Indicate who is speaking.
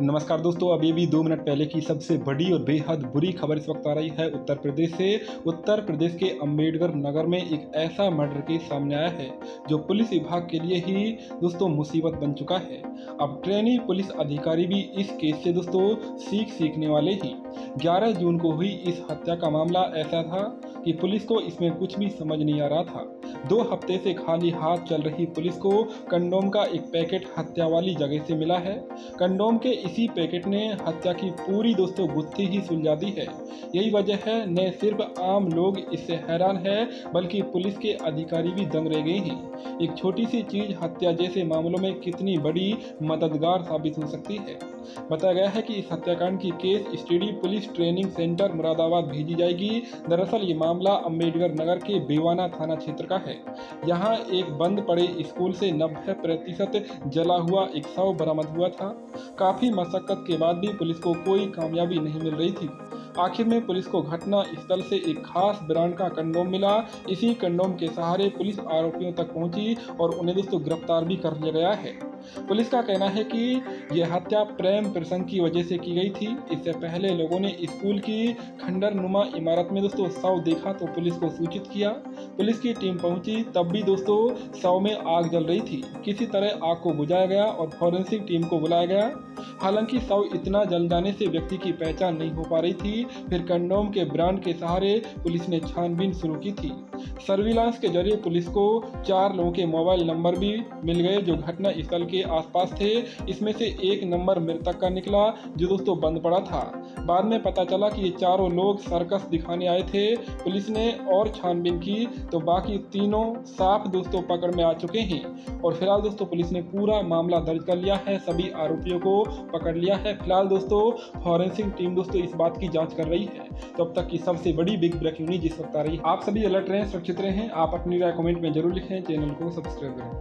Speaker 1: नमस्कार दोस्तों, अभी भी दो मिनट पहले की सबसे बड़ी और बेहद बुरी खबर इस वक्त आ रही है उत्तर प्रदेश से। उत्तर प्रदेश के अंबेडकर नगर में एक ऐसा मर्डर केस सामने आया है, जो पुलिस विभाग के लिए ही दोस्तों मुसीबत बन चुका है। अब ट्रेनी पुलिस अधिकारी भी इस केस से दोस्तों सीख सीखने वाले ही। 11 जून को हुई इस हत्या का मामला ऐसा था कि पुलिस को इसमें कुछ भी समझ नहीं आ रहा था। दो हफ़्ते से खाली हाथ चल रही पुलिस को कंडोम का एक पैकेट हत्या वाली जगह से मिला है। कंडोम के इसी पैकेट ने हत्या की पूरी दोस्तों गुत्थी ही सुलझा दी है। यही वजह है, न सिर्फ़ आम लोग इससे हैरान है, बल्कि पुलिस के अधिकारी भी दंग रह गए हैं। एक छोटी सी चीज़ हत्या जैसे मामलों में कितनी बड़ी मददगार साबित हो सकती है। बताया गया है कि इस हत्याकांड की case study police training centre Moradabad भेजी जाएगी। दरअसल ये मामला अंबेडकर नगर के बेवाना थाना क्षेत्र का है। यहाँ एक बंद पड़े स्कूल से नब्बे प्रतिशत जला हुआ एक शव बरामद हुआ था। काफ़ी मशक्कत के बाद भी पुलिस को कोई कामयाबी नहीं मिल रही थी। आखिर में पुलिस को घटना स्थल से एक खास ब्रांड का कंडोम मिला। इसी कंडोम के सहारे पुलिस आरोपियों तक पहुँची और उन्हें दोस्तों गिरफ़्तार भी कर लिया गया है। पुलिस का कहना है कि यह हत्या प्रेम प्रसंग की वजह से की गई थी। इससे पहले लोगों ने स्कूल की खंडर नुमा इमारत में, दोस्तों शव देखा तो पुलिस को सूचित किया। पुलिस की टीम पहुँची, तब भी, दोस्तों शव में आग जल रही थी। किसी तरह आग को बुझाया गया और फॉरेंसिक टीम को बुलाया गया। हालाँकि शव इतना जल जाने से व्यक्ति की पहचान नहीं हो पा रही थी। फिर कंडोम के ब्रांड के सहारे पुलिस ने छानबीन शुरू की थी। सर्विलांस के ज़रिए पुलिस को चार लोगों के मोबाइल नंबर भी मिल गए जो घटना स्थल के आसपास थे। इसमें से एक नंबर मृतक का निकला, जो दोस्तों बंद पड़ा था। बाद में पता चला कि ये चारों लोग सर्कस दिखाने आए थे। पुलिस ने और छानबीन की तो बाकी तीनों साफ़ दोस्तों पकड़ में आ चुके हैं। और फ़िलहाल दोस्तों पुलिस ने पूरा मामला दर्ज कर लिया है। सभी आरोपियों को पकड़ लिया है। फ़िलहाल दोस्तों फॉरेंसिक टीम दोस्तों इस बात की जाँच कर रही है। तो अब तक की सबसे बड़ी बिग ब्रेकिंग न्यूज़ जिस वक्त आ रही है। आप सभी अलर्ट रहे, सुरक्षित रहें आप अपनी राय कमेंट में ज़रूर लिखें चैनल को सब्सक्राइब करें।